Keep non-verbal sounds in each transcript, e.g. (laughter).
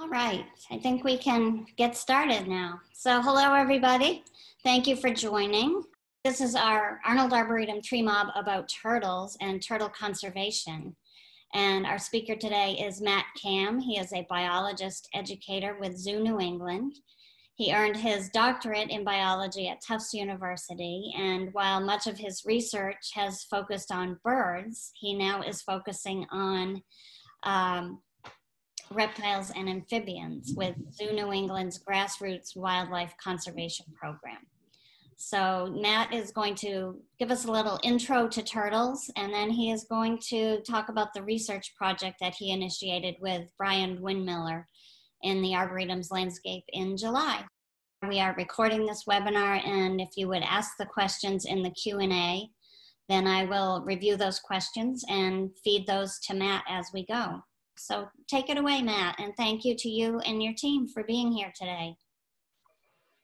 All right, I think we can get started now. So hello everybody, thank you for joining. This is our Arnold Arboretum Tree Mob about turtles and turtle conservation. And our speaker today is Matt Kamm. He is a biologist educator with Zoo New England. He earned his doctorate in biology at Tufts University, and while much of his research has focused on birds, he now is focusing on um, reptiles and amphibians with Zoo New England's grassroots wildlife conservation program. So Matt is going to give us a little intro to turtles, and then he is going to talk about the research project that he initiated with Bryan Windmiller in the Arboretum's landscape in July. We are recording this webinar, and if you would ask the questions in the Q&A, then I will review those questions and feed those to Matt as we go. So take it away, Matt, and thank you to you and your team for being here today.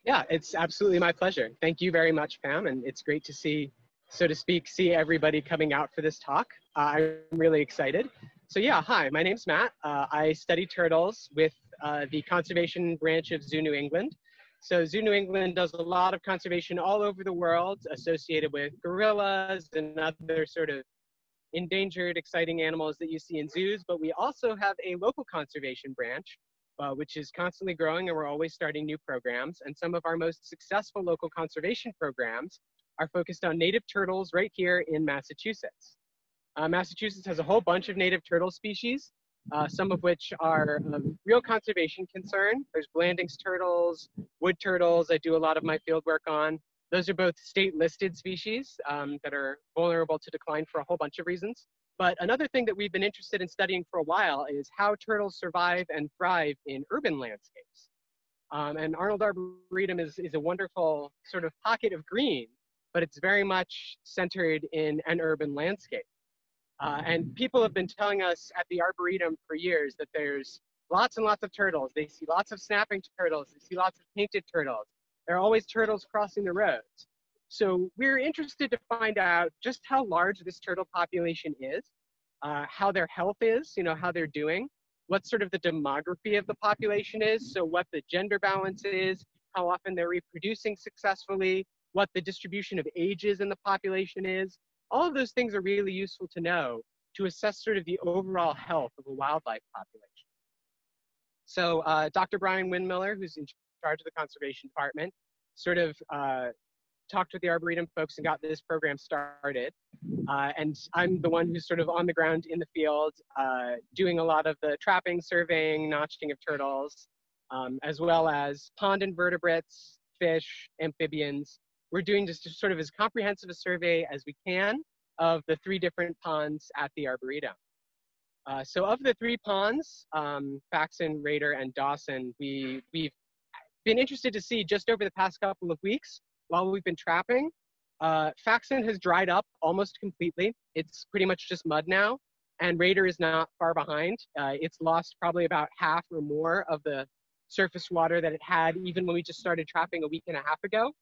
Yeah, it's absolutely my pleasure. Thank you very much, Pam, and it's great to see, so to speak, see everybody coming out for this talk. Uh, I'm really excited. So yeah, hi, my name's Matt. Uh, I study turtles with uh, the conservation branch of Zoo New England. So Zoo New England does a lot of conservation all over the world associated with gorillas and other sort of endangered, exciting animals that you see in zoos, but we also have a local conservation branch, uh, which is constantly growing and we're always starting new programs. And some of our most successful local conservation programs are focused on native turtles right here in Massachusetts. Uh, Massachusetts has a whole bunch of native turtle species, uh, some of which are real conservation concern. There's Blanding's turtles, wood turtles I do a lot of my field work on. Those are both state listed species um, that are vulnerable to decline for a whole bunch of reasons. But another thing that we've been interested in studying for a while is how turtles survive and thrive in urban landscapes. Um, and Arnold Arboretum is, is a wonderful sort of pocket of green, but it's very much centered in an urban landscape. Uh, and people have been telling us at the Arboretum for years that there's lots and lots of turtles. They see lots of snapping turtles, they see lots of painted turtles, there are always turtles crossing the roads. So we're interested to find out just how large this turtle population is, uh, how their health is, you know, how they're doing, what sort of the demography of the population is, so what the gender balance is, how often they're reproducing successfully, what the distribution of ages in the population is. All of those things are really useful to know to assess sort of the overall health of a wildlife population. So uh, Dr. Bryan Windmiller, who's in charge of the conservation department, sort of uh, talked with the Arboretum folks and got this program started. Uh, and I'm the one who's sort of on the ground in the field, uh, doing a lot of the trapping, surveying, notching of turtles, um, as well as pond invertebrates, fish, amphibians. We're doing just sort of as comprehensive a survey as we can of the three different ponds at the Arboretum. Uh, so of the three ponds, um, Faxon, Rehder, and Dawson, we, we've been interested to see just over the past couple of weeks while we've been trapping. Uh, Faxon has dried up almost completely. It's pretty much just mud now, and Rehder is not far behind. Uh, it's lost probably about half or more of the surface water that it had even when we just started trapping a week and a half ago.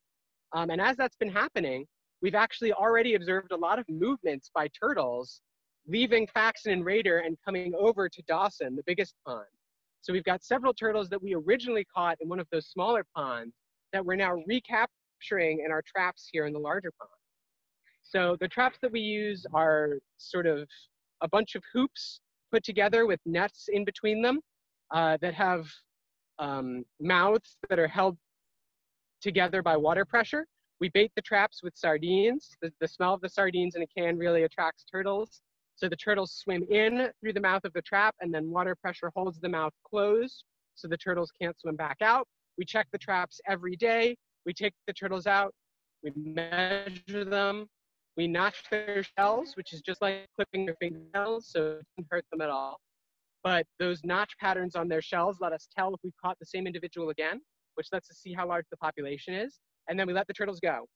Um, and as that's been happening, we've actually already observed a lot of movements by turtles leaving Faxon and Rehder and coming over to Dawson, the biggest pond. So we've got several turtles that we originally caught in one of those smaller ponds that we're now recapturing in our traps here in the larger pond. So the traps that we use are sort of a bunch of hoops put together with nets in between them uh, that have um, mouths that are held together by water pressure. We bait the traps with sardines. The, the smell of the sardines in a can really attracts turtles. So the turtles swim in through the mouth of the trap and then water pressure holds the mouth closed so the turtles can't swim back out. We check the traps every day. We take the turtles out, we measure them, we notch their shells, which is just like clipping their fingernails, so it doesn't hurt them at all. But those notch patterns on their shells let us tell if we've caught the same individual again, which lets us see how large the population is. And then we let the turtles go.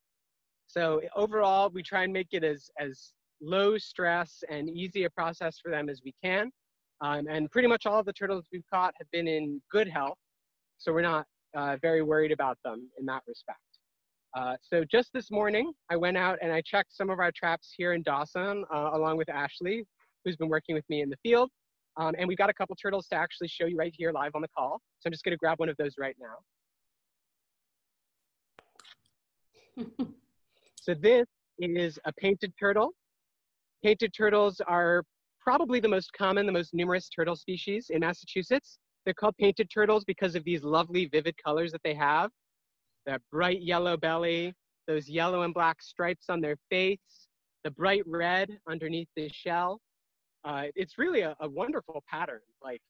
So overall, we try and make it as, as low stress and easy a process for them as we can. Um, and pretty much all of the turtles we've caught have been in good health, so we're not uh, very worried about them in that respect. Uh, so just this morning, I went out and I checked some of our traps here in Dawson, uh, along with Ashley, who's been working with me in the field. Um, and we've got a couple turtles to actually show you right here live on the call. So I'm just gonna grab one of those right now. (laughs) so this is a painted turtle. Painted turtles are probably the most common, the most numerous turtle species in Massachusetts. They're called painted turtles because of these lovely vivid colors that they have. That bright yellow belly, those yellow and black stripes on their face, the bright red underneath the shell. Uh, it's really a, a wonderful pattern, like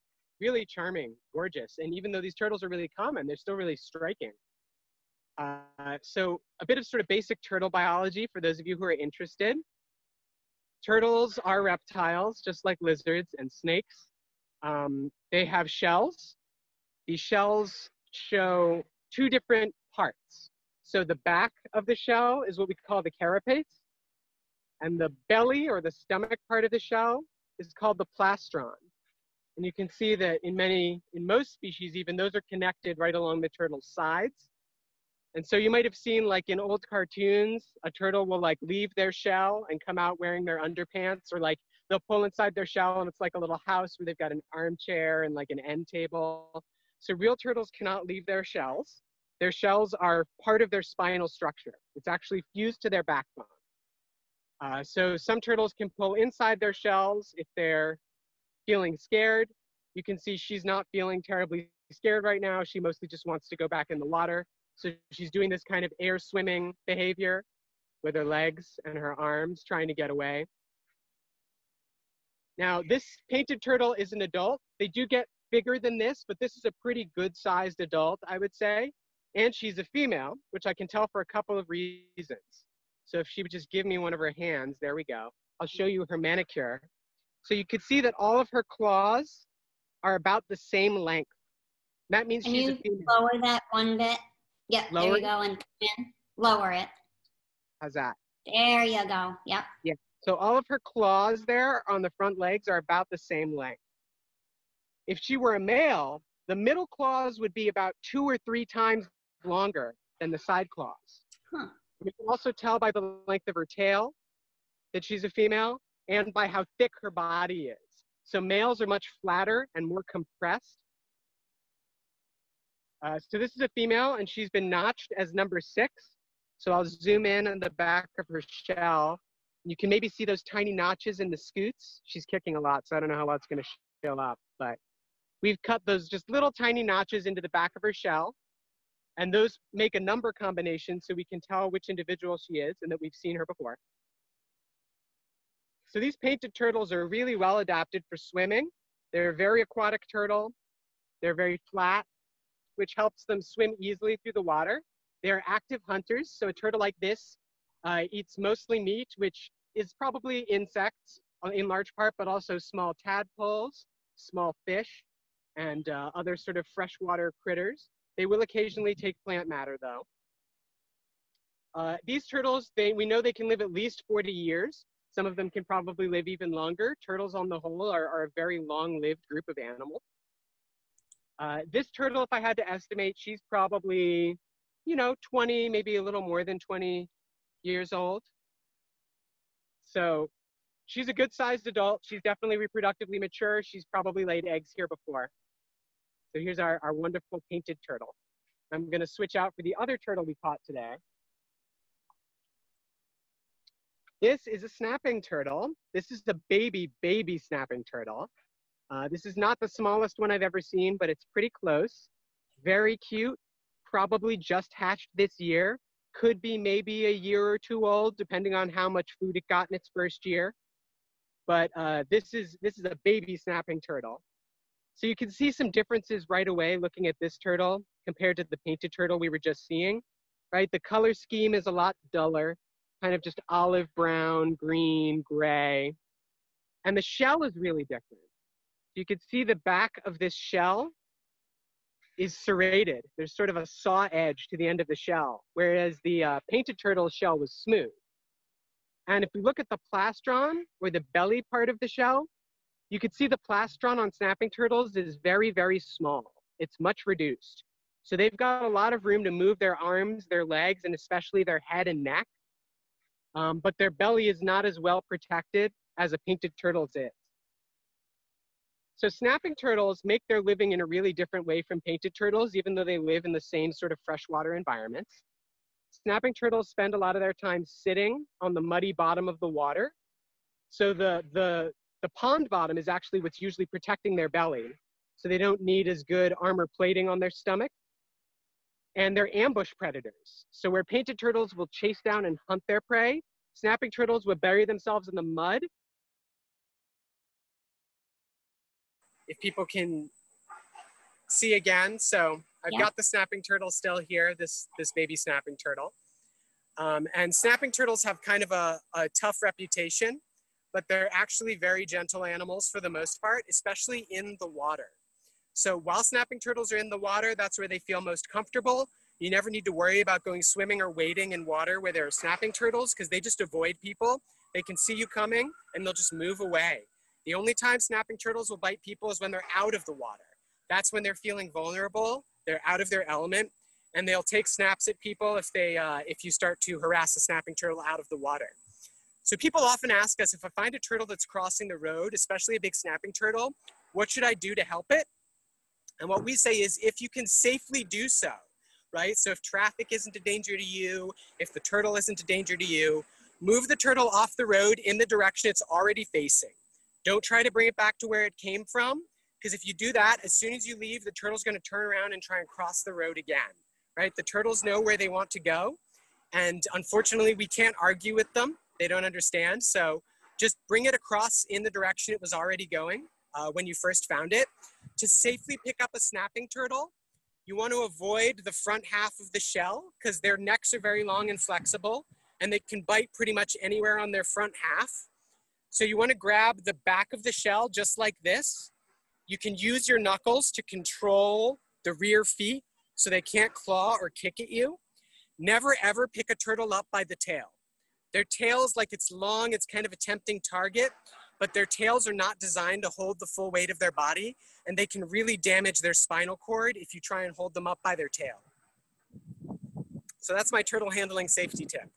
really charming, gorgeous. And even though these turtles are really common, they're still really striking. Uh, so a bit of sort of basic turtle biology for those of you who are interested. Turtles are reptiles, just like lizards and snakes. Um, they have shells. These shells show two different parts. So the back of the shell is what we call the carapace, and the belly or the stomach part of the shell is called the plastron. And you can see that in many, in most species, even those are connected right along the turtle's sides. And so you might have seen like in old cartoons, a turtle will like leave their shell and come out wearing their underpants or like they'll pull inside their shell and it's like a little house where they've got an armchair and like an end table. So real turtles cannot leave their shells. Their shells are part of their spinal structure. It's actually fused to their backbone. Uh, so some turtles can pull inside their shells if they're feeling scared. You can see she's not feeling terribly scared right now. She mostly just wants to go back in the water. So she's doing this kind of air swimming behavior with her legs and her arms trying to get away. Now this painted turtle is an adult. They do get bigger than this, but this is a pretty good sized adult, I would say. And she's a female, which I can tell for a couple of reasons. So if she would just give me one of her hands, there we go. I'll show you her manicure. So you could see that all of her claws are about the same length. That means Can she's you a female. lower that one bit? Yep, there Lower you go, and in. Lower it. How's that? There you go. Yep. Yeah. So all of her claws there on the front legs are about the same length. If she were a male, the middle claws would be about two or three times longer than the side claws. Huh. You can also tell by the length of her tail that she's a female and by how thick her body is. So males are much flatter and more compressed. Uh, so this is a female and she's been notched as number six. So I'll zoom in on the back of her shell. You can maybe see those tiny notches in the scutes. She's kicking a lot, so I don't know how lot's gonna show up, but we've cut those just little tiny notches into the back of her shell. And those make a number combination so we can tell which individual she is and that we've seen her before. So these painted turtles are really well adapted for swimming. They're a very aquatic turtle. They're very flat, which helps them swim easily through the water. They're active hunters. So a turtle like this uh, eats mostly meat, which is probably insects in large part, but also small tadpoles, small fish, and uh, other sort of freshwater critters. They will occasionally take plant matter though. Uh, these turtles, they, we know they can live at least 40 years. Some of them can probably live even longer. Turtles on the whole are, are a very long-lived group of animals. Uh, this turtle, if I had to estimate, she's probably, you know, 20, maybe a little more than 20 years old. So she's a good sized adult. She's definitely reproductively mature. She's probably laid eggs here before. So here's our, our wonderful painted turtle. I'm gonna switch out for the other turtle we caught today. This is a snapping turtle. This is the baby, baby snapping turtle. Uh, this is not the smallest one I've ever seen, but it's pretty close. Very cute, probably just hatched this year. Could be maybe a year or two old, depending on how much food it got in its first year. But uh, this is this is a baby snapping turtle. So you can see some differences right away looking at this turtle compared to the painted turtle we were just seeing, right? The color scheme is a lot duller, kind of just olive brown, green, gray. And the shell is really different. You can see the back of this shell is serrated. There's sort of a saw edge to the end of the shell, whereas the uh, painted turtle shell was smooth. And if we look at the plastron, or the belly part of the shell, you can see the plastron on snapping turtles is very, very small. It's much reduced. So they've got a lot of room to move their arms, their legs, and especially their head and neck. Um, but their belly is not as well protected as a painted turtle's is. So snapping turtles make their living in a really different way from painted turtles, even though they live in the same sort of freshwater environment. Snapping turtles spend a lot of their time sitting on the muddy bottom of the water. So the, the, the pond bottom is actually what's usually protecting their belly. So they don't need as good armor plating on their stomach. And they're ambush predators. So where painted turtles will chase down and hunt their prey, snapping turtles will bury themselves in the mud if people can see again. So I've yeah. got the snapping turtle still here, this, this baby snapping turtle. Um, and snapping turtles have kind of a, a tough reputation, but they're actually very gentle animals for the most part, especially in the water. So while snapping turtles are in the water, that's where they feel most comfortable. You never need to worry about going swimming or wading in water where there are snapping turtles because they just avoid people. They can see you coming and they'll just move away. The only time snapping turtles will bite people is when they're out of the water. That's when they're feeling vulnerable, they're out of their element, and they'll take snaps at people if, they, uh, if you start to harass a snapping turtle out of the water. So people often ask us if I find a turtle that's crossing the road, especially a big snapping turtle, what should I do to help it? And what we say is if you can safely do so, right? So if traffic isn't a danger to you, if the turtle isn't a danger to you, move the turtle off the road in the direction it's already facing. Don't try to bring it back to where it came from, because if you do that, as soon as you leave, the turtle's gonna turn around and try and cross the road again, right? The turtles know where they want to go, and unfortunately, we can't argue with them. They don't understand, so just bring it across in the direction it was already going uh, when you first found it. To safely pick up a snapping turtle, you want to avoid the front half of the shell because their necks are very long and flexible and they can bite pretty much anywhere on their front half. So you want to grab the back of the shell just like this. You can use your knuckles to control the rear feet so they can't claw or kick at you. Never ever pick a turtle up by the tail. Their tails, like it's long, it's kind of a tempting target, but their tails are not designed to hold the full weight of their body, and they can really damage their spinal cord if you try and hold them up by their tail. So that's my turtle handling safety tip.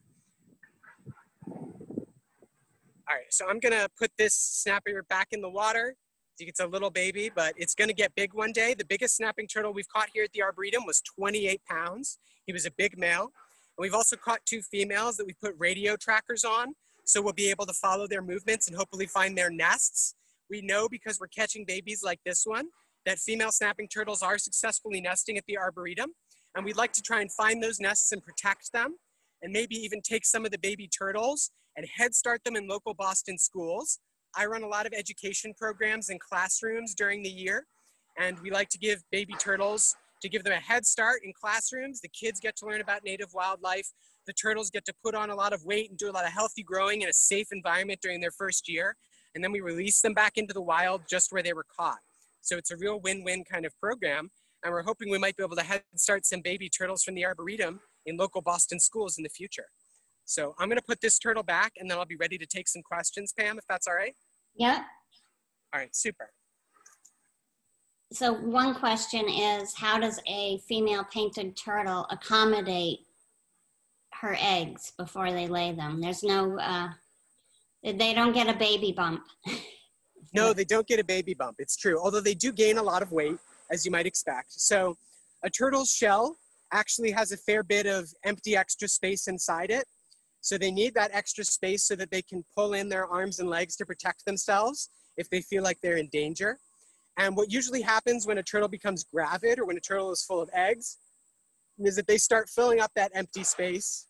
All right, so I'm gonna put this snapper back in the water. It's a little baby, but it's gonna get big one day. The biggest snapping turtle we've caught here at the Arboretum was 28 pounds. He was a big male. And we've also caught two females that we put radio trackers on. So we'll be able to follow their movements and hopefully find their nests. We know because we're catching babies like this one, that female snapping turtles are successfully nesting at the Arboretum. And we'd like to try and find those nests and protect them and maybe even take some of the baby turtles and head start them in local Boston schools. I run a lot of education programs in classrooms during the year, and we like to give baby turtles to give them a head start in classrooms. The kids get to learn about native wildlife. The turtles get to put on a lot of weight and do a lot of healthy growing in a safe environment during their first year. And then we release them back into the wild just where they were caught. So it's a real win-win kind of program. And we're hoping we might be able to head start some baby turtles from the Arboretum in local Boston schools in the future. So I'm gonna put this turtle back and then I'll be ready to take some questions, Pam, if that's all right? Yeah. All right, super. So one question is, how does a female painted turtle accommodate her eggs before they lay them? There's no, uh, they don't get a baby bump. (laughs) no, they don't get a baby bump. It's true. Although they do gain a lot of weight, as you might expect. So a turtle's shell actually has a fair bit of empty extra space inside it. So they need that extra space so that they can pull in their arms and legs to protect themselves if they feel like they're in danger. And what usually happens when a turtle becomes gravid or when a turtle is full of eggs is that they start filling up that empty space.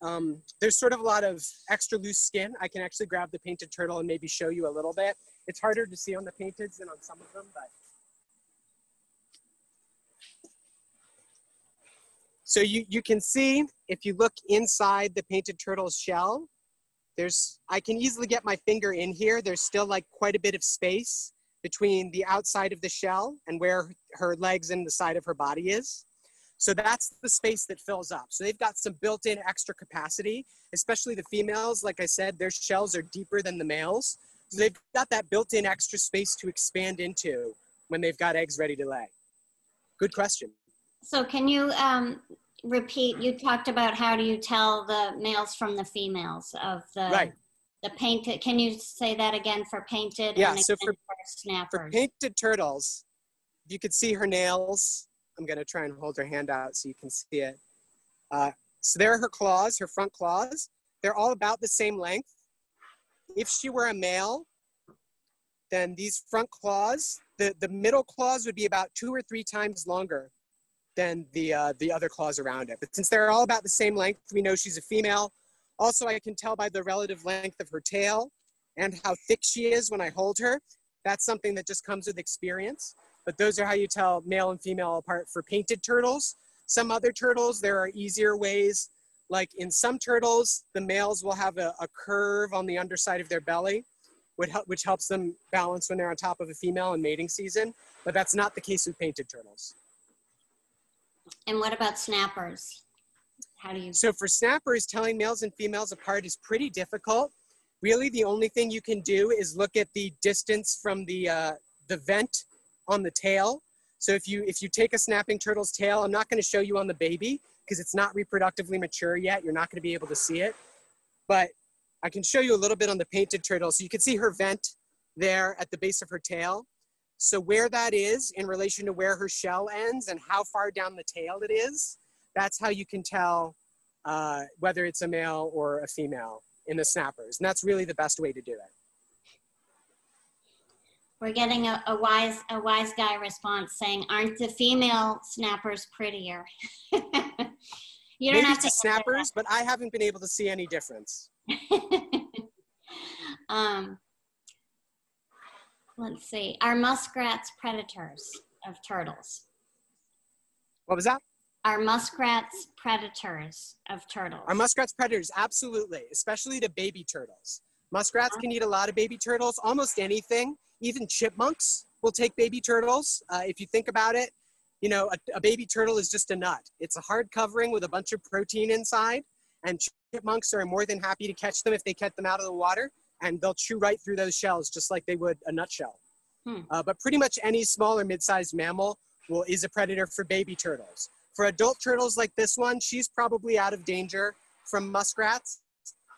Um, there's sort of a lot of extra loose skin. I can actually grab the painted turtle and maybe show you a little bit. It's harder to see on the painteds than on some of them, but So you, you can see, if you look inside the painted turtle's shell, there's, I can easily get my finger in here. There's still like quite a bit of space between the outside of the shell and where her legs and the side of her body is. So that's the space that fills up. So they've got some built-in extra capacity, especially the females. Like I said, their shells are deeper than the males. So they've got that built-in extra space to expand into when they've got eggs ready to lay. Good question. So can you um, repeat, you talked about how do you tell the males from the females of the. Right. The painted, can you say that again for painted? Yeah, and so for- for snappers? For painted turtles, you could see her nails. I'm gonna try and hold her hand out so you can see it. Uh, so there are her claws, her front claws. They're all about the same length. If she were a male, then these front claws, the, the middle claws would be about two or three times longer than the, uh, the other claws around it. But since they're all about the same length, we know she's a female. Also, I can tell by the relative length of her tail and how thick she is when I hold her. That's something that just comes with experience. But those are how you tell male and female apart for painted turtles. Some other turtles, there are easier ways. Like in some turtles, the males will have a, a curve on the underside of their belly, which, hel- which helps them balance when they're on top of a female in mating season. But that's not the case with painted turtles. And what about snappers? How do you, So for snappers, telling males and females apart is pretty difficult. Really, the only thing you can do is look at the distance from the uh, the vent on the tail. So if you if you take a snapping turtle's tail, I'm not going to show you on the baby because it's not reproductively mature yet. You're not going to be able to see it, but I can show you a little bit on the painted turtle. So you can see her vent there at the base of her tail. So where that is in relation to where her shell ends and how far down the tail it is, that's how you can tell uh, whether it's a male or a female in the snappers. And that's really the best way to do it. we're getting a, a wise, a wise guy response saying, aren't the female snappers prettier? (laughs) You don't Maybe have to to snappers, but I haven't been able to see any difference. (laughs) um, let's see. Are muskrats predators of turtles? What was that? Are muskrats predators of turtles? Are muskrats predators? Absolutely, especially to baby turtles. Muskrats can eat a lot of baby turtles, almost anything. Even chipmunks will take baby turtles. Uh, if you think about it, you know, a, a baby turtle is just a nut. It's a hard covering with a bunch of protein inside, and chipmunks are more than happy to catch them if they catch them out of the water, and they'll chew right through those shells just like they would a nutshell. Hmm. Uh, but pretty much any small or mid-sized mammal will is a predator for baby turtles. For adult turtles like this one, she's probably out of danger from muskrats,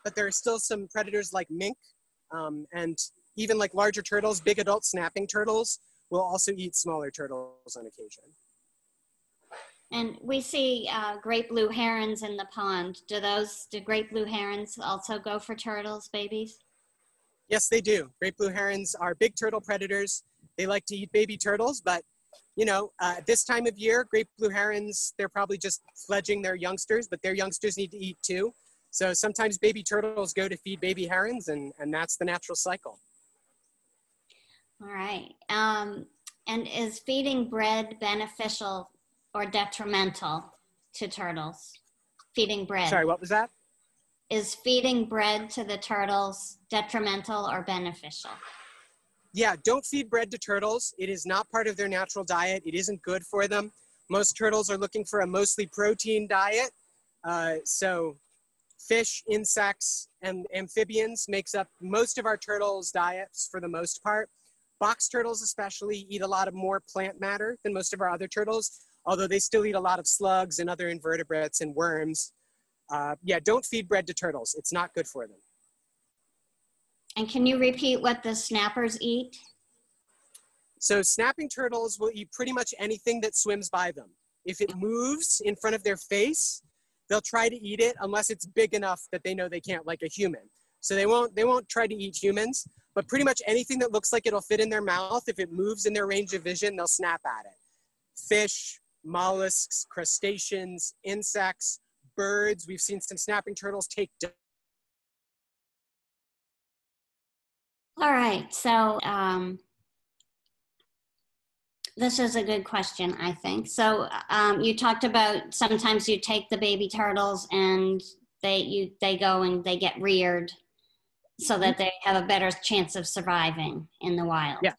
but there are still some predators like mink um, and even like larger turtles, big adult snapping turtles will also eat smaller turtles on occasion. And we see uh, great blue herons in the pond. Do those, do great blue herons also go for turtles, babies? Yes, they do. Great blue herons are big turtle predators. They like to eat baby turtles, but you know, uh, this time of year, great blue herons, they're probably just fledging their youngsters, but their youngsters need to eat too. So sometimes baby turtles go to feed baby herons, and, and that's the natural cycle. All right. Um, and is feeding bread beneficial or detrimental to turtles? Feeding bread. Sorry, what was that? Is feeding bread to the turtles detrimental or beneficial? Yeah, don't feed bread to turtles. It is not part of their natural diet. It isn't good for them. Most turtles are looking for a mostly protein diet. Uh, so fish, insects, and amphibians makes up most of our turtles' diets for the most part. Box turtles especially eat a lot of more plant matter than most of our other turtles, although they still eat a lot of slugs and other invertebrates and worms. Uh, yeah, don't feed bread to turtles. It's not good for them. And can you repeat what the snappers eat? So snapping turtles will eat pretty much anything that swims by them. If it moves in front of their face, they'll try to eat it unless it's big enough that they know they can't, like a human. So they won't they won't try to eat humans, but pretty much anything that looks like it'll fit in their mouth, if it moves in their range of vision, they'll snap at it. Fish, mollusks, crustaceans, insects, birds. We've seen some snapping turtles take All right. So um, this is a good question, I think. So um, you talked about sometimes you take the baby turtles and they you they go and they get reared so that they have a better chance of surviving in the wild. Yeah.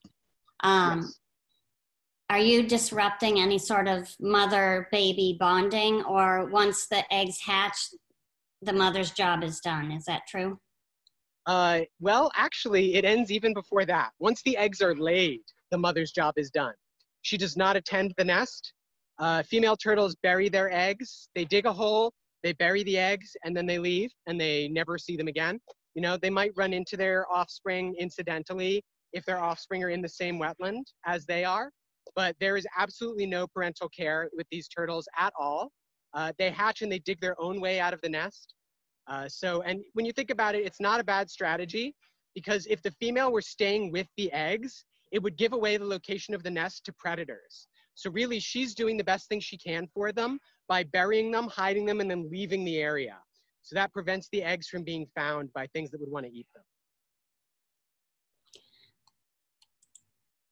Um, Yes. Are you disrupting any sort of mother baby bonding, or once the eggs hatch, the mother's job is done? Is that true? Uh, well, actually, it ends even before that. Once the eggs are laid, the mother's job is done. She does not attend the nest. Uh, female turtles bury their eggs. They dig a hole, they bury the eggs, and then they leave, and they never see them again. You know, they might run into their offspring incidentally if their offspring are in the same wetland as they are, but there is absolutely no parental care with these turtles at all. Uh, they hatch and they dig their own way out of the nest. Uh, so, and when you think about it, it's not a bad strategy because if the female were staying with the eggs, it would give away the location of the nest to predators. So really, she's doing the best thing she can for them by burying them, hiding them, and then leaving the area. So that prevents the eggs from being found by things that would want to eat them.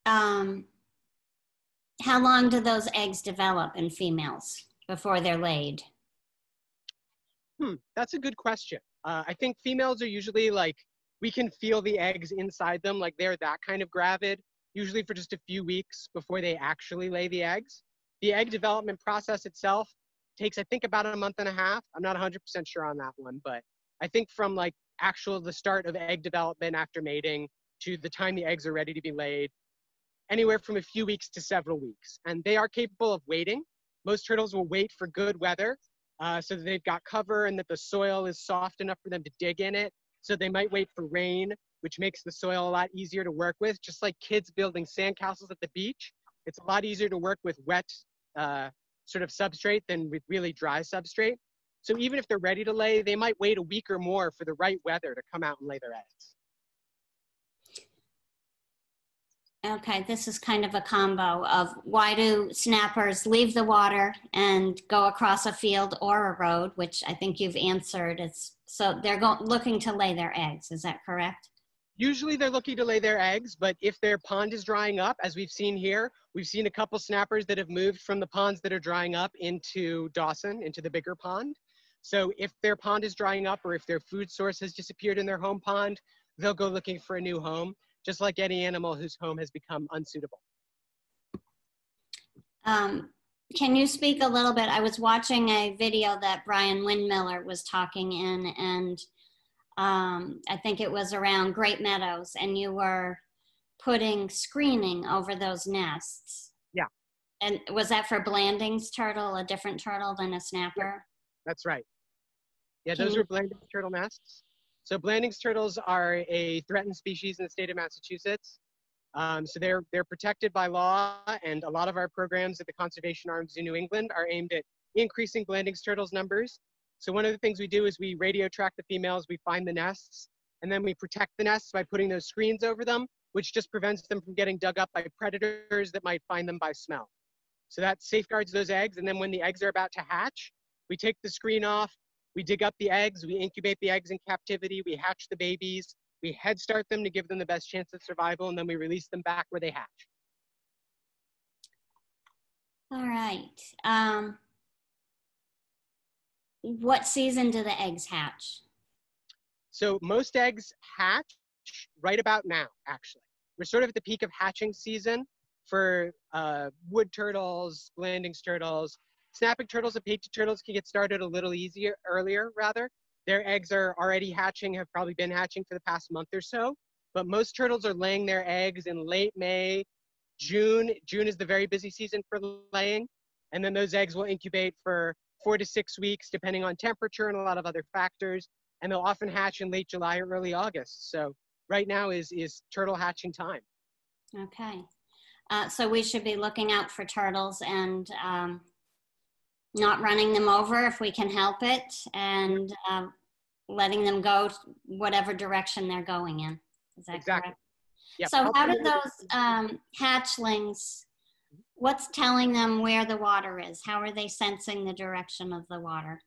Um, how long do those eggs develop in females before they're laid? Hmm, that's a good question. Uh, I think females are usually like, we can feel the eggs inside them, like they're that kind of gravid, usually for just a few weeks before they actually lay the eggs. The egg development process itself takes, I think, about a month and a half. I'm not 100% sure on that one, but I think from like actual the start of egg development after mating to the time the eggs are ready to be laid, anywhere from a few weeks to several weeks. And they are capable of waiting. Most turtles will wait for good weather uh, so that they've got cover and that the soil is soft enough for them to dig in it. So they might wait for rain, which makes the soil a lot easier to work with. Just like kids building sandcastles at the beach, it's a lot easier to work with wet uh, sort of substrate than with really dry substrate. So even if they're ready to lay, they might wait a week or more for the right weather to come out and lay their eggs. Okay, this is kind of a combo of why do snappers leave the water and go across a field or a road, which I think you've answered. It's so they're going looking to lay their eggs. Is that correct? Usually they're looking to lay their eggs, but if their pond is drying up, as we've seen here, we've seen a couple snappers that have moved from the ponds that are drying up into Dawson, into the bigger pond. So if their pond is drying up or if their food source has disappeared in their home pond, they'll go looking for a new home just like any animal whose home has become unsuitable. Um, can you speak a little bit? I was watching a video that Bryan Windmiller was talking in, and um, I think it was around Great Meadows, and you were putting screening over those nests. Yeah. And was that for Blanding's turtle, a different turtle than a snapper? Yeah, that's right. Yeah, Can those you- are Blanding's turtle nests. So Blanding's turtles are a threatened species in the state of Massachusetts. Um, so they're, they're protected by law, and a lot of our programs at the Conservation Arms in New England are aimed at increasing Blanding's turtles numbers. So one of the things we do is we radio track the females, we find the nests, and then we protect the nests by putting those screens over them, which just prevents them from getting dug up by predators that might find them by smell. So that safeguards those eggs, and then when the eggs are about to hatch, we take the screen off, we dig up the eggs, we incubate the eggs in captivity, we hatch the babies, we head start them to give them the best chance of survival, and then we release them back where they hatch. All right. Um, what season do the eggs hatch? So most eggs hatch right about now, actually. We're sort of at the peak of hatching season for uh, wood turtles, Blanding's turtles. Snapping turtles and painted turtles can get started a little easier, earlier rather. Their eggs are already hatching, have probably been hatching for the past month or so. But most turtles are laying their eggs in late May, June. June is the very busy season for laying. And then those eggs will incubate for four to six weeks, depending on temperature and a lot of other factors. And they'll often hatch in late July or early August. So right now is, is turtle hatching time. Okay. Uh, so we should be looking out for turtles and um, not running them over if we can help it and uh, letting them go whatever direction they're going in. Is that Exactly. correct? Yep. So how did those um, hatchlings, what's telling them where the water is? How are they sensing the direction of the water?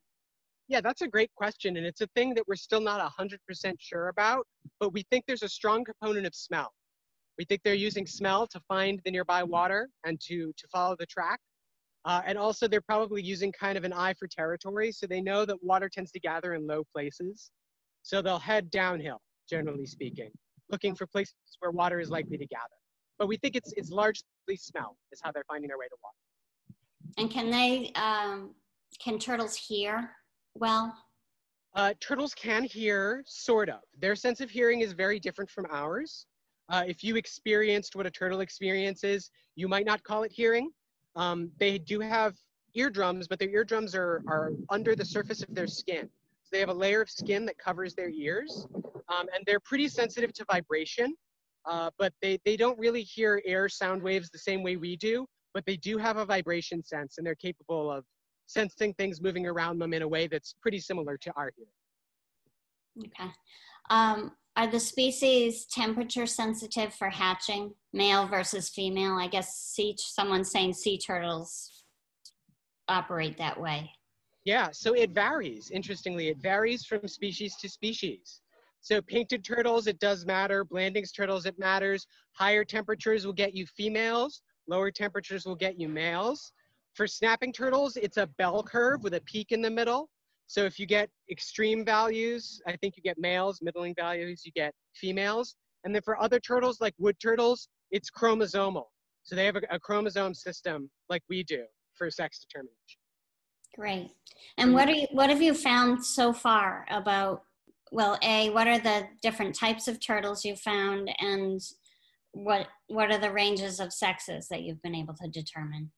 Yeah, that's a great question. And it's a thing that we're still not 100% sure about, but we think there's a strong component of smell. We think they're using smell to find the nearby water and to, to follow the track. Uh, and also, they're probably using kind of an eye for territory. So they know that water tends to gather in low places. So they'll head downhill, generally speaking, looking for places where water is likely to gather. But we think it's, it's largely smell is how they're finding their way to water. And can they, um, can turtles hear well? Uh, turtles can hear, sort of. Their sense of hearing is very different from ours. Uh, if you experienced what a turtle experiences, you might not call it hearing. Um, they do have eardrums, but their eardrums are, are under the surface of their skin. So they have a layer of skin that covers their ears, um, and they're pretty sensitive to vibration, uh, but they, they don't really hear air sound waves the same way we do, but they do have a vibration sense, and they're capable of sensing things moving around them in a way that's pretty similar to our hearing. Okay. Um, are the species temperature sensitive for hatching, male versus female? I guess sea, someone's saying sea turtles operate that way. Yeah, so it varies. Interestingly, it varies from species to species. So painted turtles, it does matter. Blanding's turtles, it matters. Higher temperatures will get you females. Lower temperatures will get you males. For snapping turtles, it's a bell curve with a peak in the middle. So if you get extreme values, I think you get males, middling values, you get females. And then for other turtles like wood turtles, it's chromosomal. So they have a, a chromosome system like we do for sex determination. Great. And what are you, what have you found so far about well, A, what are the different types of turtles you found and what what are the ranges of sexes that you've been able to determine?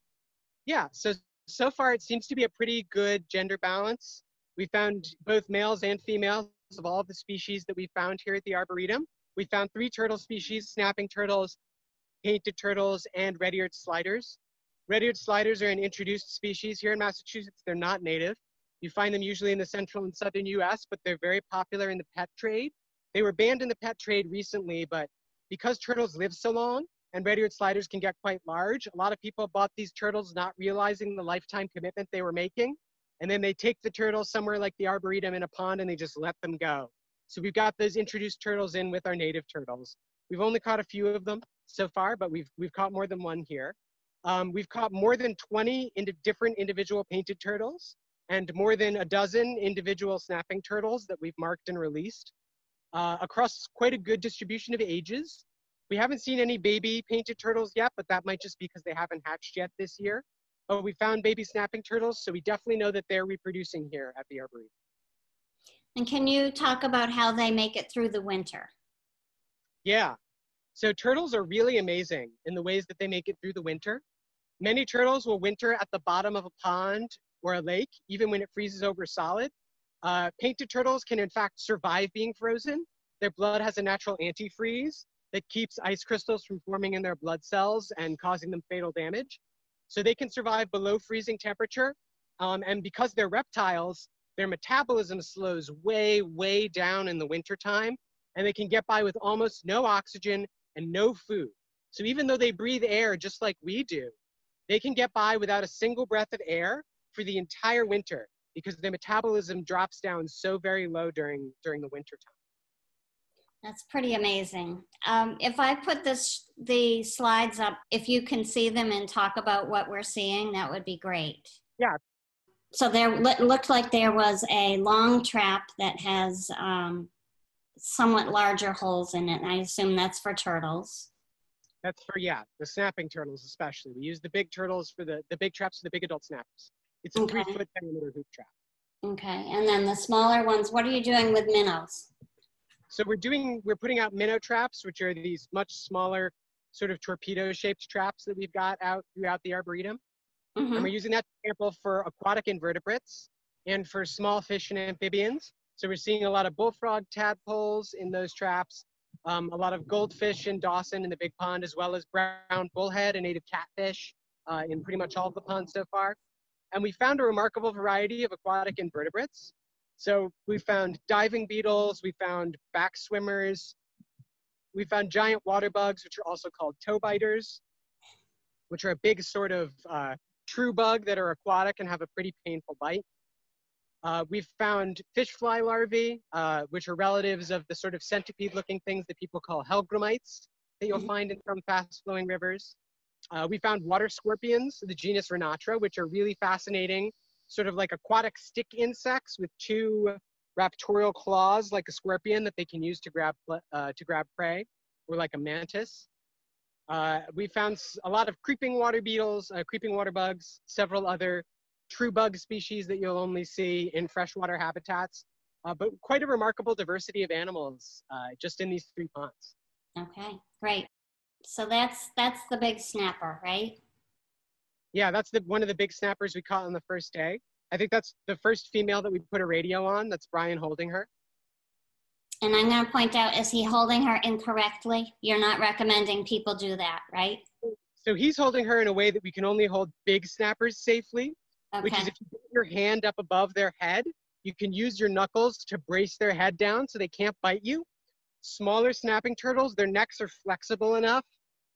Yeah, so so far it seems to be a pretty good gender balance. We found both males and females of all of the species that we found here at the Arboretum. We found three turtle species, snapping turtles, painted turtles, and red-eared sliders. Red-eared sliders are an introduced species here in Massachusetts. They're not native. You find them usually in the central and southern US, but they're very popular in the pet trade. They were banned in the pet trade recently, but because turtles live so long and red-eared sliders can get quite large, a lot of people bought these turtles not realizing the lifetime commitment they were making. And then they take the turtles somewhere like the Arboretum in a pond and they just let them go. So we've got those introduced turtles in with our native turtles. We've only caught a few of them so far, but we've, we've caught more than one here. Um, we've caught more than 20 into different individual painted turtles and more than a dozen individual snapping turtles that we've marked and released uh, across quite a good distribution of ages. We haven't seen any baby painted turtles yet, but that might just be because they haven't hatched yet this year. But we found baby snapping turtles, so we definitely know that they're reproducing here at the Arboretum. And can you talk about how they make it through the winter? Yeah. So turtles are really amazing in the ways that they make it through the winter. Many turtles will winter at the bottom of a pond or a lake, even when it freezes over solid. Uh, painted turtles can in fact survive being frozen. Their blood has a natural antifreeze that keeps ice crystals from forming in their blood cells and causing them fatal damage. So they can survive below freezing temperature. Um, and because they're reptiles, their metabolism slows way, way down in the wintertime, and they can get by with almost no oxygen and no food. So even though they breathe air just like we do, they can get by without a single breath of air for the entire winter because their metabolism drops down so very low during during the winter time. That's pretty amazing. Um, if I put this the slides up, if you can see them and talk about what we're seeing, that would be great. Yeah. So there looked like there was a long trap that has um, somewhat larger holes in it. I assume that's for turtles. That's for yeah, the snapping turtles especially. We use the big turtles for the the big traps for the big adult snappers. It's a Okay. three foot diameter hoop trap. Okay, and then the smaller ones, what are you doing with minnows? So we're doing, we're putting out minnow traps, which are these much smaller sort of torpedo shaped traps that we've got out throughout the Arboretum. And Mhm. we're using that sample for aquatic invertebrates and for small fish and amphibians. So we're seeing a lot of bullfrog tadpoles in those traps, um, a lot of goldfish in Dawson in the big pond, as well as brown bullhead and native catfish uh, in pretty much all of the ponds so far. And we found a remarkable variety of aquatic invertebrates. So we found diving beetles, we found back swimmers, we found giant water bugs, which are also called toe biters, which are a big sort of uh, true bug that are aquatic and have a pretty painful bite. Uh, we've found fish fly larvae, uh, which are relatives of the sort of centipede looking things that people call hellgrammites that you'll Mhm. find in some fast flowing rivers. Uh, we found water scorpions, the genus Ranatra, which are really fascinating, sort of like aquatic stick insects with two raptorial claws like a scorpion that they can use to grab, uh, to grab prey, or like a mantis. Uh, we found a lot of creeping water beetles, uh, creeping water bugs, several other true bug species that you'll only see in freshwater habitats, uh, but quite a remarkable diversity of animals uh, just in these three ponds. Okay, great. So that's that's the big snapper, right? Yeah, that's the, one of the big snappers we caught on the first day. I think that's the first female that we put a radio on. That's Bryan holding her. And I'm going to point out, is he holding her incorrectly? You're not recommending people do that, right? So he's holding her in a way that we can only hold big snappers safely, which is if you put your hand up above their head, you can use your knuckles to brace their head down so they can't bite you. Smaller snapping turtles, their necks are flexible enough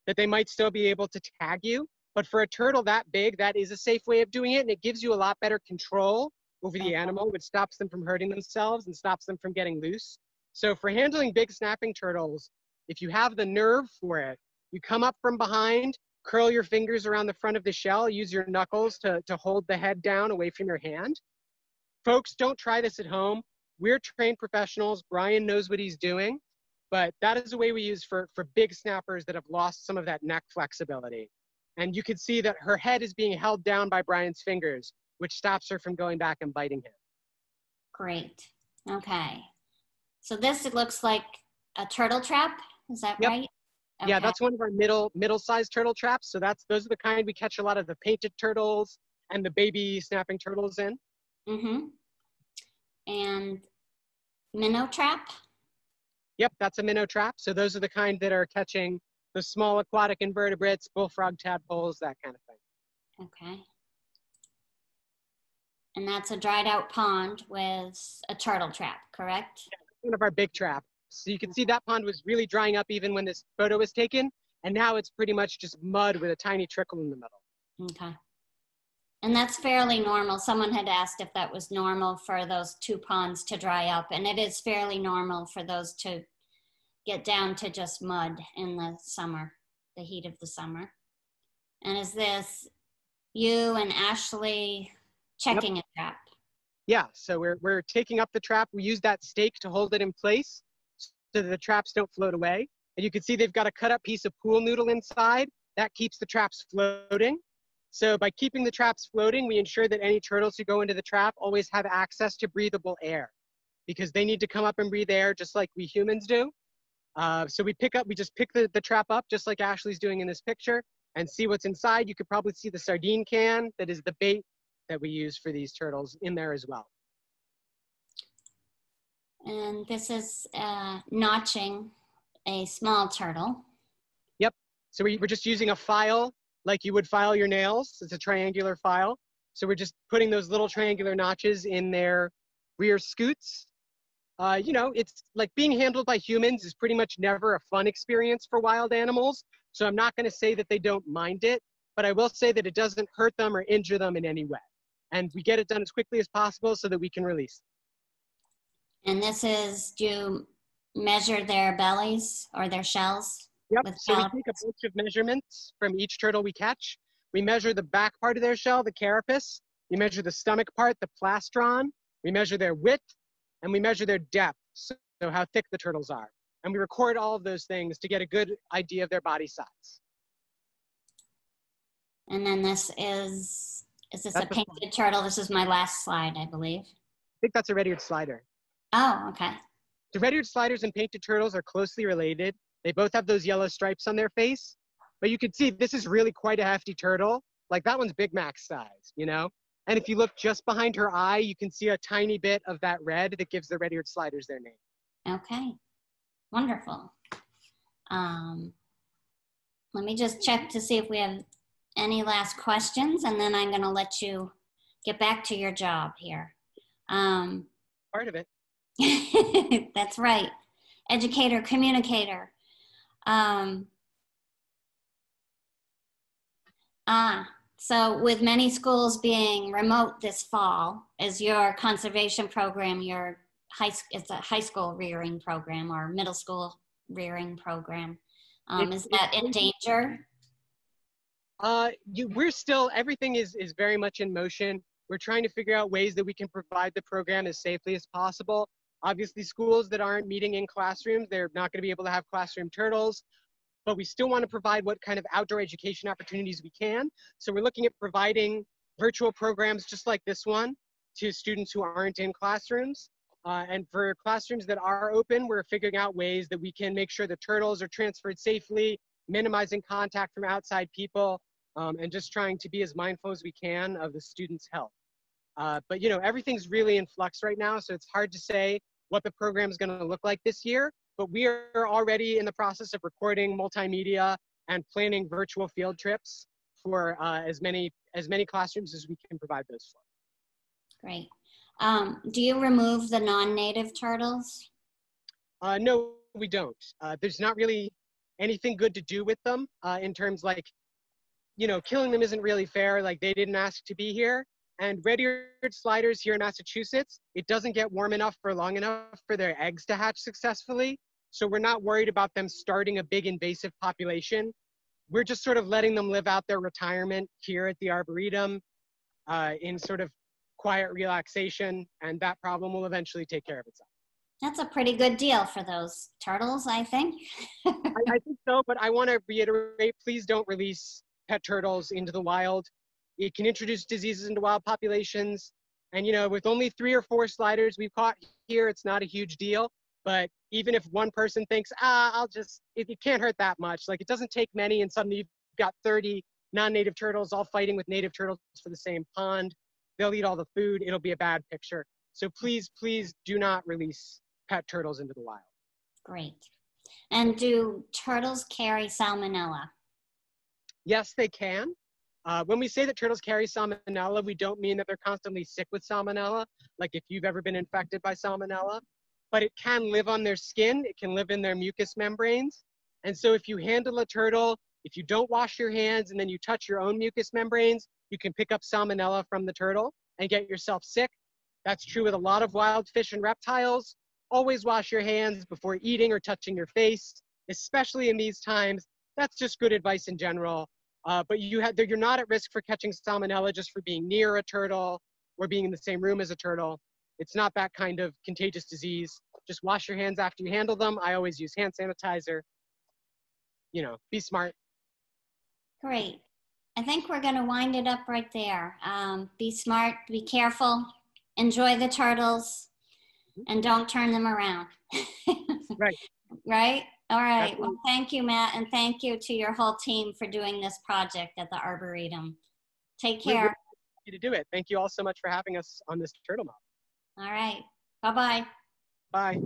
that they might still be able to tag you. But for a turtle that big, that is a safe way of doing it, and it gives you a lot better control over the uh-huh. animal, which stops them from hurting themselves and stops them from getting loose. So for handling big snapping turtles, if you have the nerve for it, you come up from behind, curl your fingers around the front of the shell, use your knuckles to, to hold the head down away from your hand. Folks, don't try this at home. We're trained professionals. Bryan knows what he's doing, but that is a way we use for, for big snappers that have lost some of that neck flexibility. And you can see that her head is being held down by Bryan's fingers, which stops her from going back and biting him. great. Okay. So this, it looks like a turtle trap, is that Yep. right? Yeah, that's one of our middle middle sized turtle traps. So that's those are the kind we catch a lot of the painted turtles and the baby snapping turtles in. Mm-hmm. And minnow trap? Yep, that's a minnow trap. So those are the kind that are catching the small aquatic invertebrates, bullfrog tadpoles, that kind of thing. Okay. And that's a dried out pond with a turtle trap, correct? One of our big traps. So you can see that pond was really drying up even when this photo was taken, and now it's pretty much just mud with a tiny trickle in the middle. Okay. And that's fairly normal. Someone had asked if that was normal for those two ponds to dry up, and it is fairly normal for those to get down to just mud in the summer, the heat of the summer. And is this you and Ashley checking a trap? Yeah, so we're, we're taking up the trap. We use that stake to hold it in place so that the traps don't float away. And you can see they've got a cut up piece of pool noodle inside. That keeps the traps floating. So by keeping the traps floating, we ensure that any turtles who go into the trap always have access to breathable air because they need to come up and breathe air just like we humans do. Uh, so we pick up, we just pick the, the trap up just like Ashley's doing in this picture and see what's inside. You could probably see the sardine can that is the bait that we use for these turtles in there as well. And this is uh, notching a small turtle. Yep. So we, we're just using a file like you would file your nails. It's a triangular file. So we're just putting those little triangular notches in their rear scutes. Uh, you know, it's like being handled by humans is pretty much never a fun experience for wild animals. So I'm not going to say that they don't mind it, but I will say that it doesn't hurt them or injure them in any way. And we get it done as quickly as possible so that we can release. And this is, do you measure their bellies or their shells? Yep. So we take a bunch of measurements from each turtle we catch. We measure the back part of their shell, the carapace. We measure the stomach part, the plastron. We measure their width, and we measure their depth, so how thick the turtles are. And we record all of those things to get a good idea of their body size. And then this is, is this a That's a- painted turtle? This is my last slide, I believe. I think that's a red-eared slider. Oh, okay. The red-eared sliders and painted turtles are closely related. They both have those yellow stripes on their face. But you can see this is really quite a hefty turtle. Like that one's Big Mac size, you know? And if you look just behind her eye, you can see a tiny bit of that red that gives the red-eared sliders their name. Okay. Wonderful. Um, let me just check to see if we have any last questions, and then I'm going to let you get back to your job here. Um, Part of it. (laughs) That's right. Educator, communicator. Um, ah, so with many schools being remote this fall, is your conservation program your high? It's a high school rearing program or middle school rearing program. Um, is that in danger? Uh, you, we're still, everything is, is very much in motion. We're trying to figure out ways that we can provide the program as safely as possible. Obviously, schools that aren't meeting in classrooms, they're not going to be able to have classroom turtles, but we still want to provide what kind of outdoor education opportunities we can. So we're looking at providing virtual programs just like this one to students who aren't in classrooms. Uh, and for classrooms that are open, we're figuring out ways that we can make sure the turtles are transferred safely, minimizing contact from outside people, um, and just trying to be as mindful as we can of the students' health. Uh, but you know, everything's really in flux right now, so it's hard to say what the program is going to look like this year. But we are already in the process of recording multimedia and planning virtual field trips for uh, as many as many classrooms as we can provide those for. Great. Um, do you remove the non-native turtles? Uh, no, we don't. Uh, there's not really anything good to do with them uh, in terms like, you know, killing them isn't really fair. Like they didn't ask to be here. And red-eared sliders here in Massachusetts, it doesn't get warm enough for long enough for their eggs to hatch successfully. So we're not worried about them starting a big invasive population. We're just sort of letting them live out their retirement here at the Arboretum uh, in sort of quiet relaxation, and that problem will eventually take care of itself. That's a pretty good deal for those turtles, I think. (laughs) I, I, think so, but I want to reiterate please don't release pet turtles into the wild. It can introduce diseases into wild populations. And, you know, with only three or four sliders we've caught here, it's not a huge deal. But even if one person thinks, ah, I'll just, it, it can't hurt that much. Like, it doesn't take many, and suddenly you've got 30 non native turtles all fighting with native turtles for the same pond. They'll eat all the food. It'll be a bad picture. So please, please do not release pet turtles into the wild. Great. And do turtles carry salmonella? Yes, they can. Uh, when we say that turtles carry salmonella, we don't mean that they're constantly sick with salmonella, like if you've ever been infected by salmonella, but it can live on their skin, it can live in their mucous membranes. And so if you handle a turtle, if you don't wash your hands and then you touch your own mucous membranes, you can pick up salmonella from the turtle and get yourself sick. That's true with a lot of wild fish and reptiles. Always wash your hands before eating or touching your face, especially in these times. That's just good advice in general. Uh, but you have, you're not at risk for catching salmonella just for being near a turtle or being in the same room as a turtle. It's not that kind of contagious disease. Just wash your hands after you handle them. I always use hand sanitizer. You know, be smart. Great. I think we're going to wind it up right there. Um, be smart, be careful, enjoy the turtles, and don't turn them around. (laughs) right. Right? All right. Well, thank you, Matt, and thank you to your whole team for doing this project at the Arboretum. Take care. We're to do it. Thank you all so much for having us on this turtle mob. All right. Bye-bye. Bye.